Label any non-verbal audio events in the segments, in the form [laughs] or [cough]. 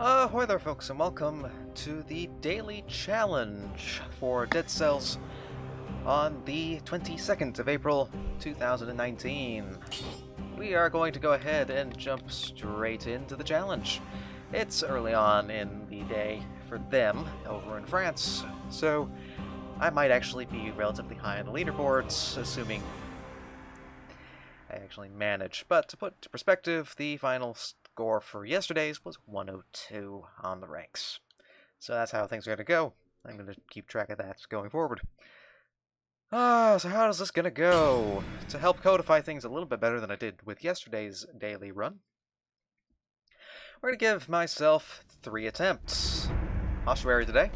Uh, Ahoy there, folks, and welcome to the daily challenge for Dead Cells on the 22nd of April 2019. We are going to go ahead and jump straight into the challenge. It's early on in the day for them over in France, so I might actually be relatively high on the leaderboards, assuming I actually manage. But to put to perspective, the final score for yesterday's was 102 on the ranks. So that's how things are going to go. I'm going to keep track of that going forward. Ah, so how is this going to go? To help codify things a little bit better than I did with yesterday's daily run, we're going to give myself three attempts. Ossuary today.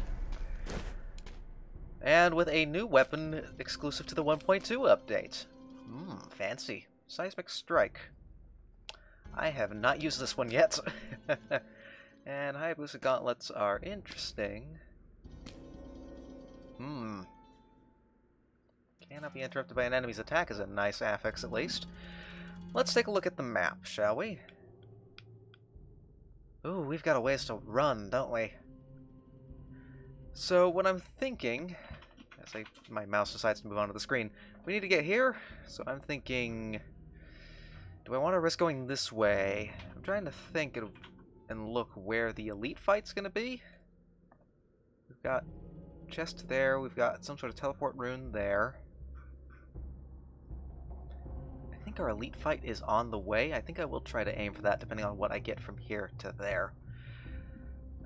And with a new weapon exclusive to the 1.2 update. Mmm, fancy. Seismic Strike. I have not used this one yet. [laughs] and Hayabusa Gauntlets are interesting. Hmm. Cannot be interrupted by an enemy's attack is a nice affix at least. Let's take a look at the map, shall we? Ooh, we've got a ways to run, don't we? So what I'm thinking, as I, my mouse decides to move onto the screen, we need to get here, so I'm thinking... Do I want to risk going this way? I'm trying to think and look where the elite fight's going to be. We've got chest there. We've got some sort of teleport rune there. I think our elite fight is on the way. I think I will try to aim for that depending on what I get from here to there.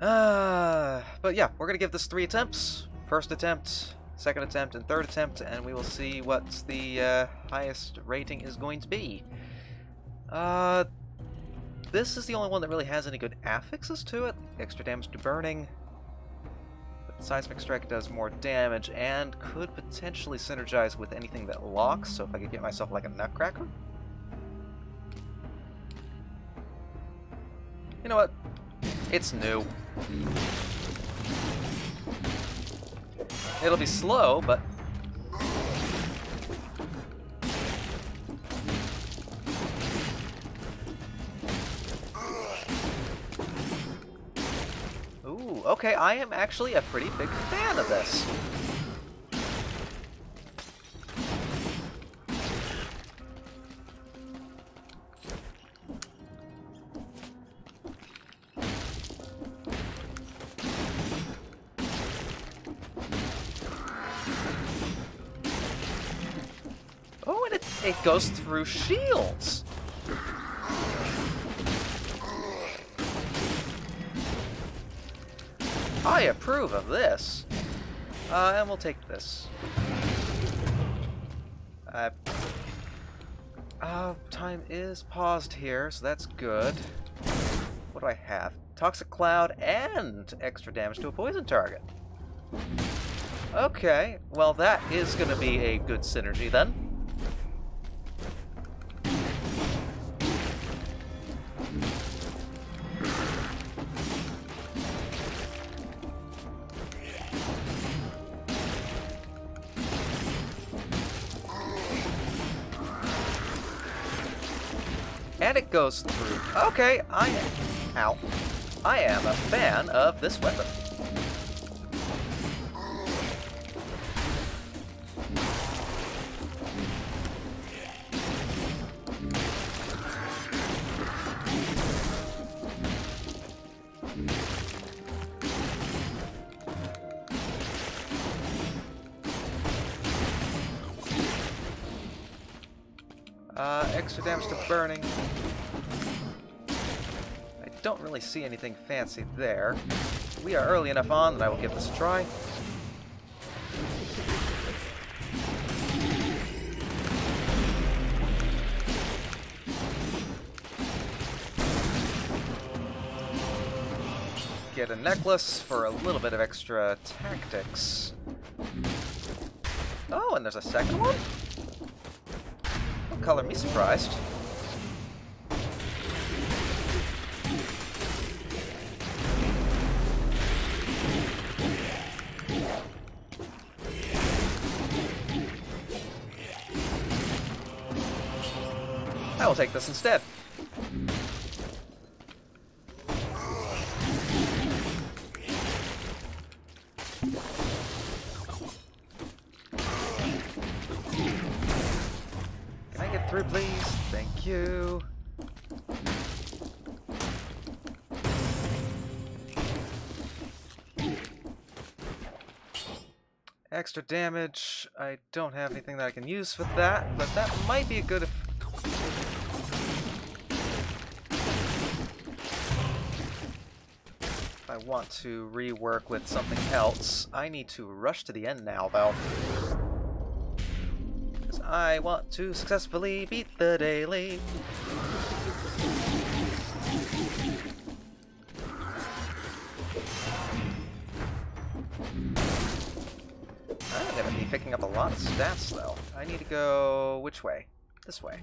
Uh, but yeah, we're going to give this three attempts. First attempt, second attempt, and third attempt, and we will see what the uh, highest rating is going to be. Uh, this is the only one that really has any good affixes to it. Extra damage to burning. But Seismic Strike does more damage and could potentially synergize with anything that locks, so if I could get myself like a Nutcracker. You know what? It's new. It'll be slow, but okay, I am actually a pretty big fan of this. Oh, and it, it goes through shields. I approve of this. Uh, and we'll take this. Uh, uh, time is paused here, so that's good. What do I have? Toxic Cloud and extra damage to a poison target. Okay, well that is going to be a good synergy then. It goes through. Okay, I am... Ow. I am a fan of this weapon. Extra damage to burning. I don't really see anything fancy there. We are early enough on that I will give this a try. Get a necklace for a little bit of extra tactics. Oh, and there's a second one? Color me surprised. I will take this instead. Through, please. Thank you. Extra damage. I don't have anything that I can use for that, but that might be a good... If I want to rework with something else. I need to rush to the end now, though. I want to successfully beat the daily. I'm gonna be picking up a lot of stats, though. I need to go... which way? This way.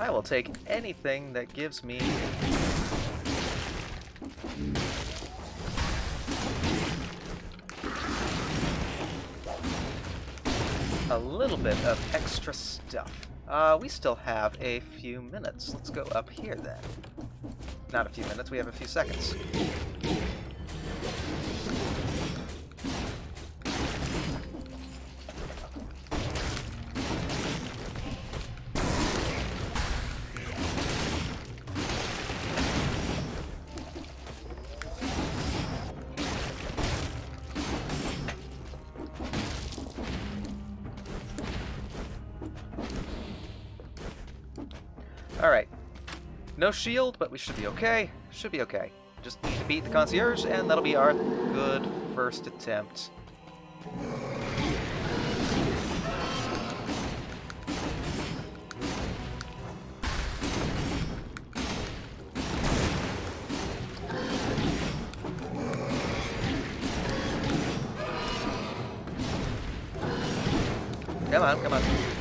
I will take anything that gives me a little bit of extra stuff. Uh, we still have a few minutes. Let's go up here then. Not a few minutes, we have a few seconds. Alright. No shield, but we should be okay. Should be okay. Just need to beat the concierge, and that'll be our good first attempt. Come on, come on.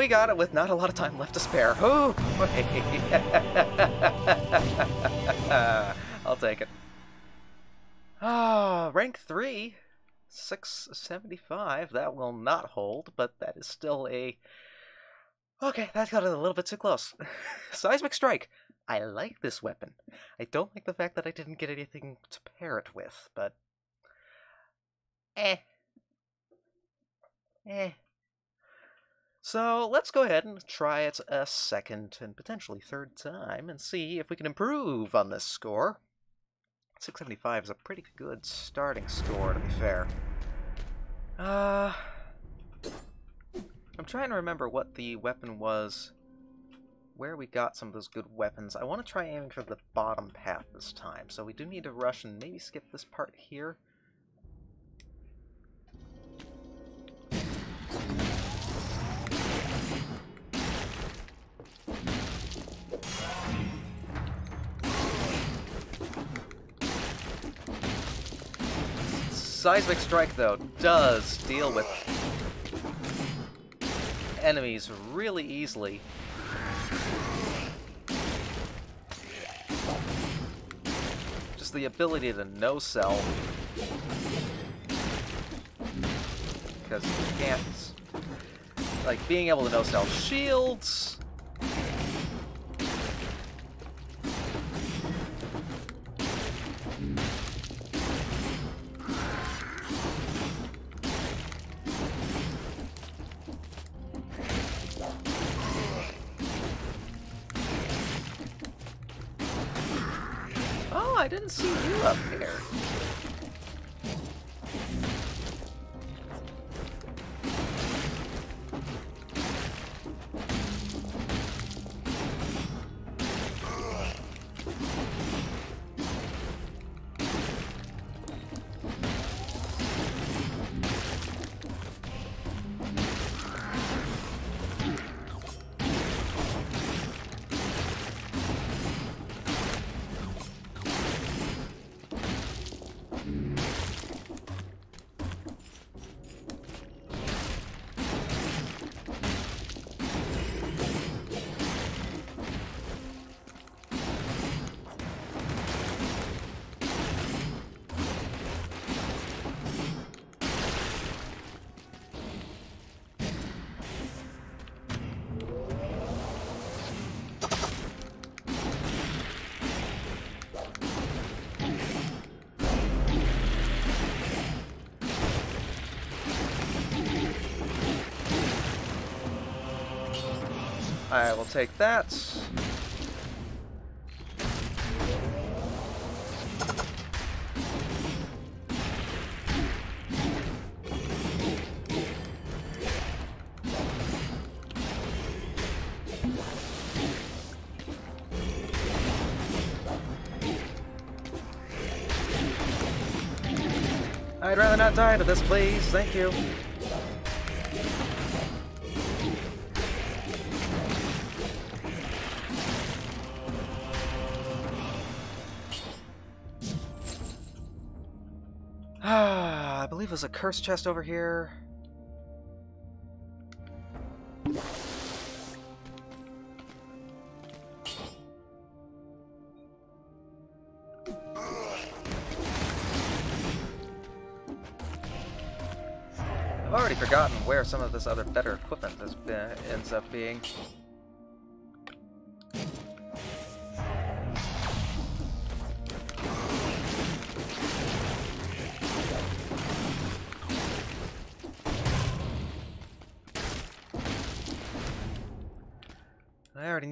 We got it with not a lot of time left to spare. Ooh. [laughs] I'll take it. Ah, rank 3. 675. That will not hold, but that is still a... Okay, that got it a little bit too close. [laughs] Seismic Strike. I like this weapon. I don't like the fact that I didn't get anything to pair it with, but... Eh. Eh. So let's go ahead and try it a second and potentially third time and see if we can improve on this score. 675 is a pretty good starting score, to be fair. Uh, I'm trying to remember what the weapon was, where we got some of those good weapons. I want to try aiming for the bottom path this time, so we do need to rush and maybe skip this part here. Seismic Strike, though, does deal with enemies really easily. Just the ability to no-sell. Because you can't... Like, being able to no-sell shields... didn't see you up here. I will take that. I'd rather not die to this, please. Thank you. Curse chest over here. I've already forgotten where some of this other better equipment ends up being.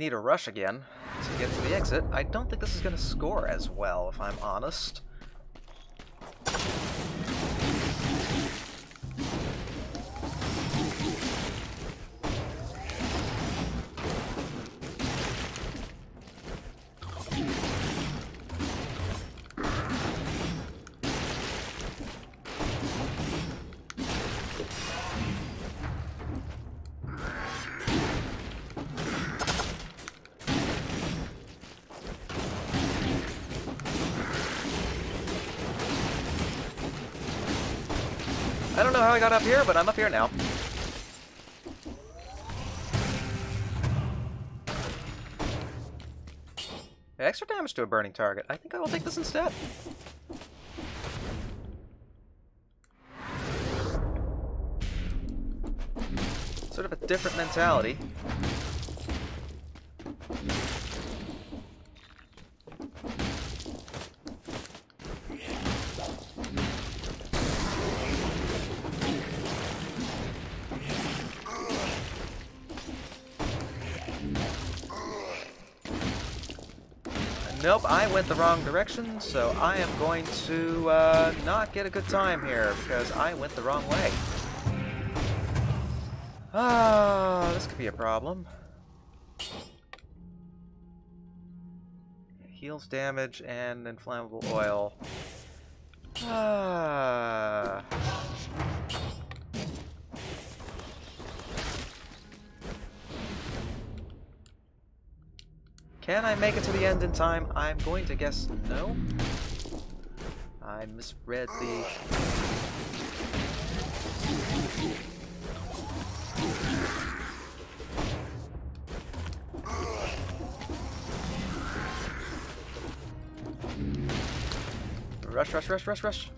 Need a rush again to get to the exit. I don't think this is going to score as well, if I'm honest. Know how I got up here, but I'm up here now. Extra damage to a burning target. I think I will take this instead. Sort of a different mentality. Nope, I went the wrong direction, so I am going to uh, not get a good time here, because I went the wrong way. Ah, this could be a problem. Heals damage and inflammable oil. Ah. Can I make it to the end in time? I'm going to guess no. I misread the... Rush, rush, rush, rush, rush.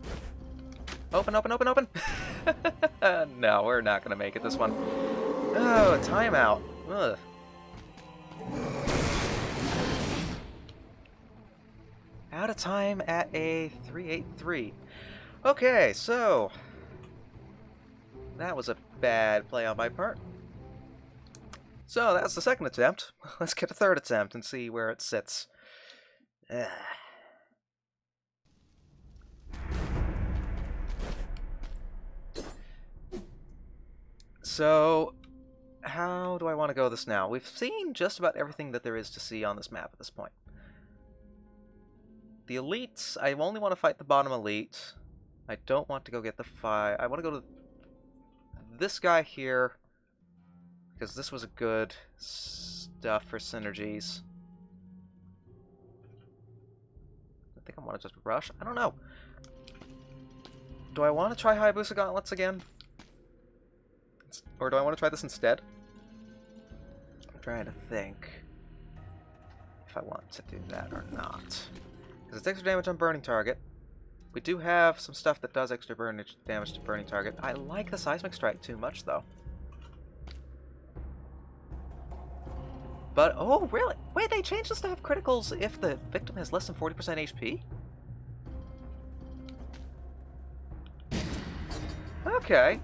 Open, open, open, open! [laughs] no, we're not going to make it this one. Oh, timeout. Ugh. Out of time at a 383. Okay, so... That was a bad play on my part. So, that's the second attempt. [laughs] Let's get a third attempt and see where it sits. Ugh. [sighs] So, how do I want to go this now? We've seen just about everything that there is to see on this map at this point. The elites, I only want to fight the bottom elite. I don't want to go get the five. I want to go to this guy here because this was a good stuff for synergies. I think I want to just rush. I don't know. Do I want to try Hayabusa Gauntlets again? Or do I want to try this instead? I'm trying to think if I want to do that or not. Because it's extra damage on burning target. We do have some stuff that does extra burn damage to burning target. I like the seismic strike too much though. But, oh really? Wait, they changed this to have criticals if the victim has less than 40% HP? Okay.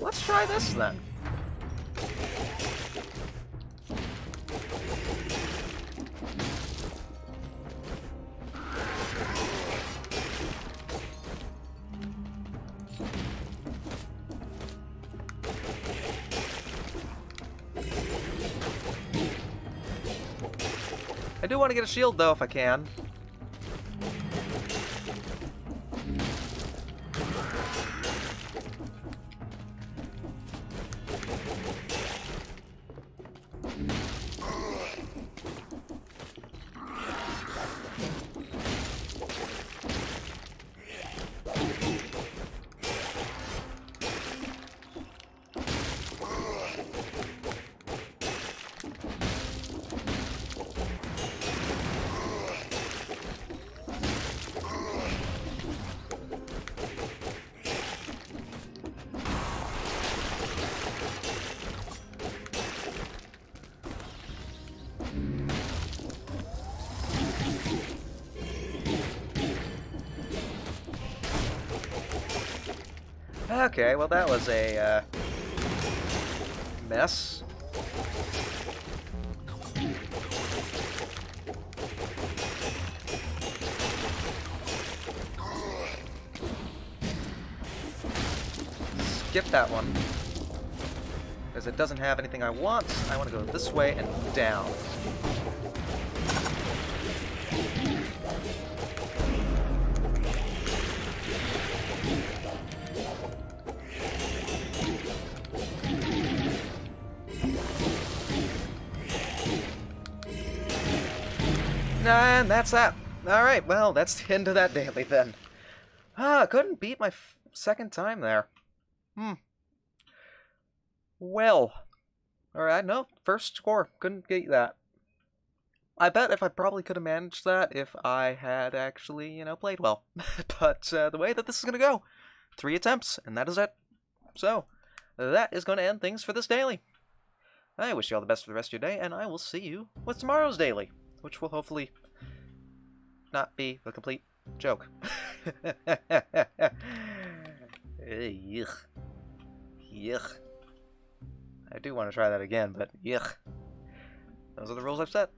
let's try this then. Do want to get a shield though if I can. Okay, well that was a uh, mess. Skip that one. Because it doesn't have anything I want. I want to go this way and down. And that's that. Alright, well, that's the end of that daily then. Ah, couldn't beat my second time there. Hmm. Well. Alright, no, first score. Couldn't get that. I bet if I probably could have managed that if I had actually, you know, played well. [laughs] but uh, the way that this is going to go, three attempts, and that is it. So, that is going to end things for this daily. I wish you all the best for the rest of your day, and I will see you with tomorrow's daily which will hopefully not be a complete joke. [laughs] yuck. Yuck. I do want to try that again, but yuck. Those are the rules I've set.